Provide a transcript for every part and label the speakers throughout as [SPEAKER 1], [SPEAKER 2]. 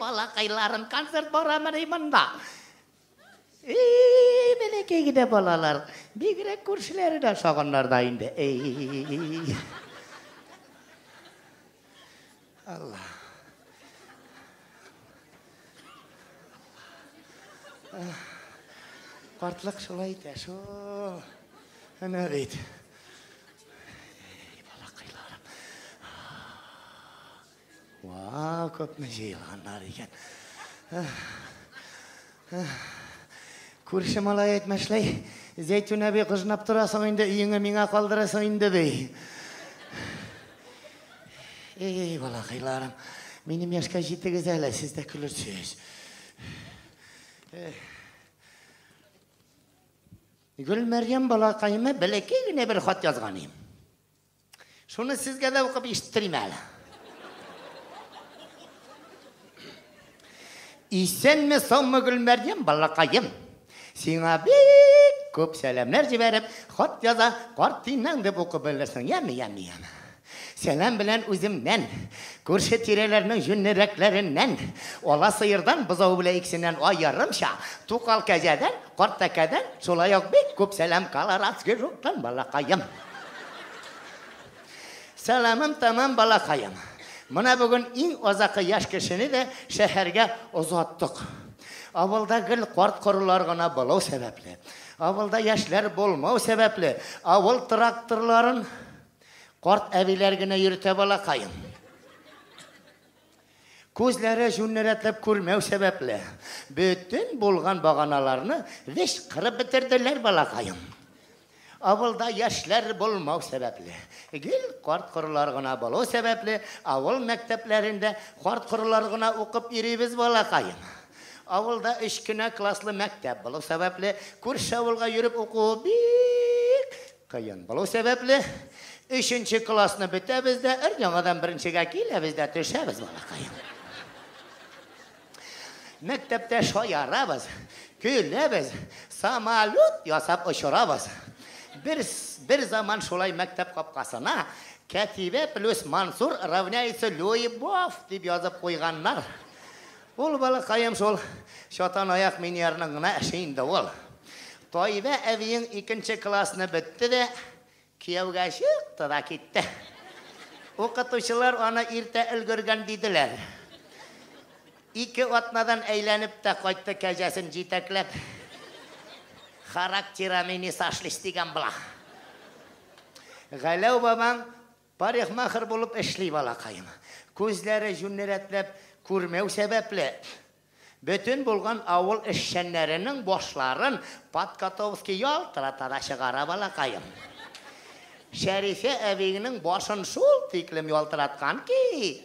[SPEAKER 1] балақайларым концерт барамын мында ей мінекей де балалар бигірек көршілері де шағандар да енді ей алла қартлық солай да сол ана көп жиылғандар екен көрші малай айтмашлай зәйтүн әби қыжынап тұрасың енді үйіңе меңа қалдырасың енді бей ей балақайларым мені мешка жетігіз әлі сіз де күлірсіз гүл мәрем балақайыма бәлекей генә бір хат жазған ем соны сізге де оқып естірейін әлі исәнме саумы гүл мәрем балақайым сиңа бик көп сәлемләр жіберіп хат жаза картинаң деп оқып білерсің ями ями ями сәлем белән үземнән күрше тирәләрнең жүннәрәкләреннән ала сыйырдан бозау белән икесеннән аерымча тукал кәҗәдән карт тәкәдән шулай ук бик күп сәлам колорадский жуктан балакаем сәламым тамам балакаем Мына бүген иң азакы яшь кешене дә шәһәргә озаттык. Авылда гел карт корылар гына булу сәбәпле. Авылда яшьләр булмау сәбәпле. Авыл тракторларын карт әбиләр генә йөртә балакаем. Күзләре жүннәрәтләп күрмәү сәбәпле. Бөтен булган баганаларны веш кырып бетерделәр балакаем. Авылда яшьләр булмау сәбәпле. Гел карт корылар гына булу сәбәпле, авыл мәктәпләрендә карт корылар гына укып йөрибез балакаем. Авылда 3 кенә класслы мәктәп булу сәбәпле, күрше авылга йөреп уку бик сәбәпле, 3нче классны бетәбез дә, өр яңадан 1нчегә киләбез дә төшәбез балакаем. Мәктәптә шаярабыз, көләбез, самолет ясап. Бер бер заман шулай мәктәп капкасына Кәтибә плюс Мансур равняется Любовь дип язып куйганнар. Ул балакаем шул шатан аяк миньярның гына эше инде ул. Тойбә әбиең икенче классны бетте дә кияүгә чыкты да китте. Укытучылар аны иртә өлгергән диделәр. Ике атнадан әйләнеп тә кайтты кәҗәсен җитәкләп. Характерами сашлис дигән була. Галәү бабаң парикмахер булып эшли балакаем. Күзләре жүннәрәтләп күрмәү сәбәпле. Бөтен булган авыл эшчәннәренең башларын Подкатовский ялтыратара чыгара балакаем. Шәрифә әбигенең башын шул тиклем ялтыраткан ки,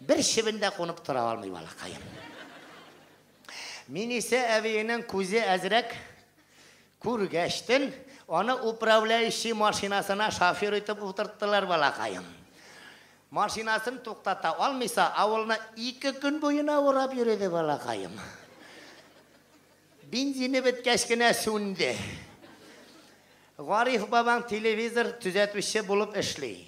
[SPEAKER 1] бер шибендә кунып тора алмый балакаем. Мин исә әбигенең күзе күргәчтен, аны управляющий машинасына шофер итеп утырттылар балакаем. Машинасын туктата алмыйса, авылны ике көн буена урап йөрәде балакаем. Бензине беткәч кенә сүнде. Гариф бабаң телевизор эшли.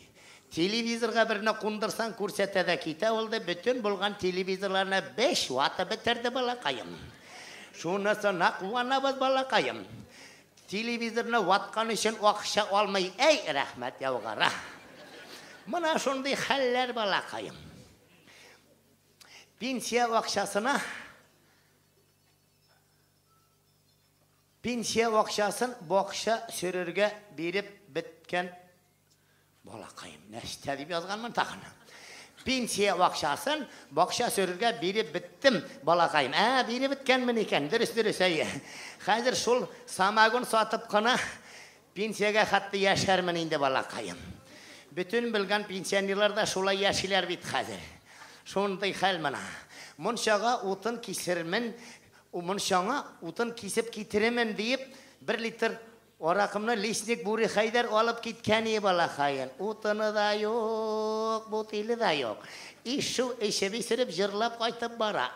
[SPEAKER 1] Телевизорга берне кундырсаң күрсәтә дә китә, ул да бөтен булган телевизорларны 5 ваты бетерде балакаем. Шунысына куанабыз балакаем. Телевизорны ваткан өчен акча алмый, әй рәхмәт яугара. Мына шундый хәлләр балакаем. Пенсия акчасына Пенсия акчасын бакча сөрергә биреп биткән балакаем. Нәрсә дип язганмын тагын. Пенсия акчасын бакча сөрергә биреп биттем балакаем. Ә, биреп биткәнмен икән. Дөрес, дөрес әйе. Хәзер шул самагон сатып кына пенсиягә хәтта яшәрмен инде балакаем. Бөтен белгән пенсионерлар да шулай яшиләр бит хәзер. Шундый хәл менә. Мончага утын кисермен, мончаңа утын кисеп китеремен дип, 1 литр Оракымны лесник Бури Хайдар алып киткән иде балахайын. Утыны да юк, бутылы да юк. Ишу эше бисереп җырлап кайтып бара.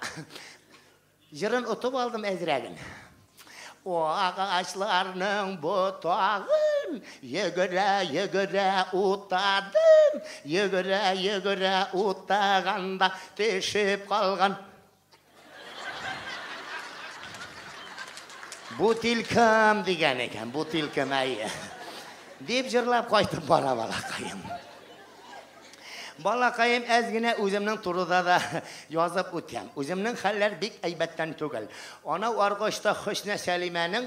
[SPEAKER 1] Җырын утып алдым әзрәген. O ağaçlarının butağın Yegire yegire utadım Yegire yegire utağında Teşip kalgan bu tilkim degan ekan bu tilkim ay deb jirlab qaytib bora bolaqayim bolaqayim ozgina o'zimning turida da yozib o'tgan. O'zimning hallar bek aybatdan tugul ona orqashda xushna salimaning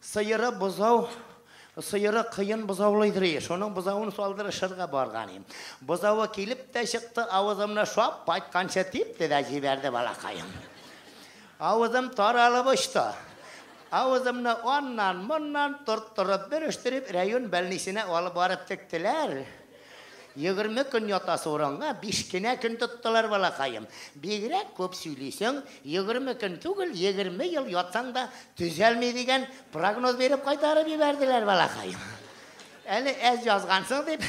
[SPEAKER 1] sıyırı buzov sıyırı qiyin buzovlaydir shoning buzovini soldirishirga borgan edim. Buzovi kelib de chiqdi og'zimni shop qaytgancha tepdida jiberdi bolaqayim og'zim og'zimni ondan bundan turttirib birishtirib rayon больницасына olib borib tekdilar yigirma kun yotaso'ringa beshgina kun tutdilar bolaqayim begrak ko'p сөйлесең yigirma kun tugul yigirma yil yotsang da tuzalmaydigan prognoz berib qaytarib yubordilar bolaqayim hali az yozgansiz deb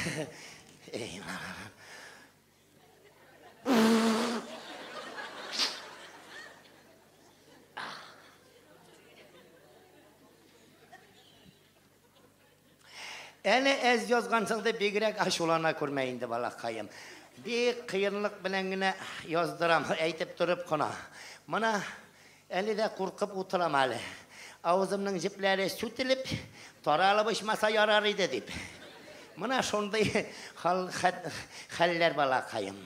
[SPEAKER 1] Әне әз язғансың да бегірек ашулана көрмейінді балақайым. Бек қиынлық білән генә яздырам, әйтеп тұрып қына. Мына әлі де қорқып отырам әлі. Аузымның жіпләре сүтіліп, таралып ұшмаса ярар еді деп. Мына шондай хәлләр балақайым.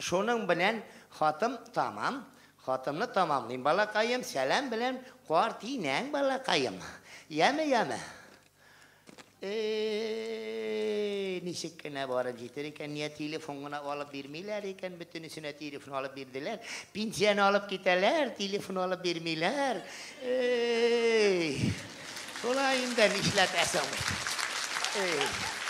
[SPEAKER 1] Шоның білән хатым тамам, хатымны тамамлайым балақайым, сәлем білән қуар балақайым. Яме, nişikkine varıncıdır iken niye telefonu alıp vermiyorlar iken bütün üstüne telefonu alıp verdiler. Pinciyeni alıp giderler, telefonu alıp vermiyorlar. Ey! Kolayından işletesem. Ey!